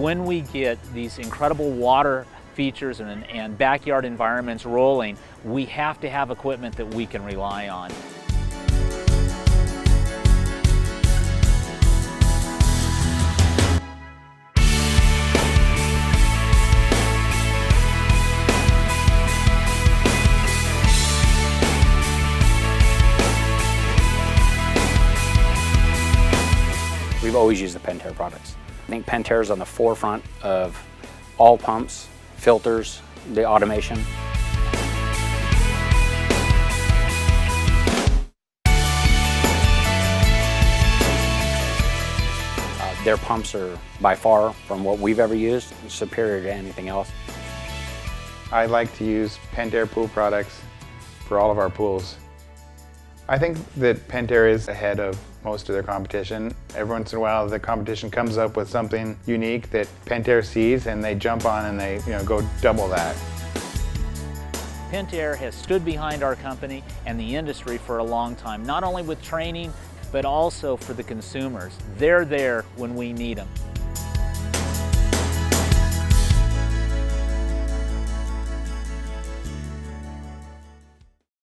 when we get these incredible water features and, and backyard environments rolling, we have to have equipment that we can rely on. We've always used the Pentair products. I think Pentair is on the forefront of all pumps, filters, the automation. Uh, their pumps are by far, from what we've ever used, superior to anything else. I like to use Pentair pool products for all of our pools. I think that Pentair is ahead of most of their competition. Every once in a while the competition comes up with something unique that Pentair sees and they jump on and they you know, go double that. Pentair has stood behind our company and the industry for a long time, not only with training, but also for the consumers. They're there when we need them.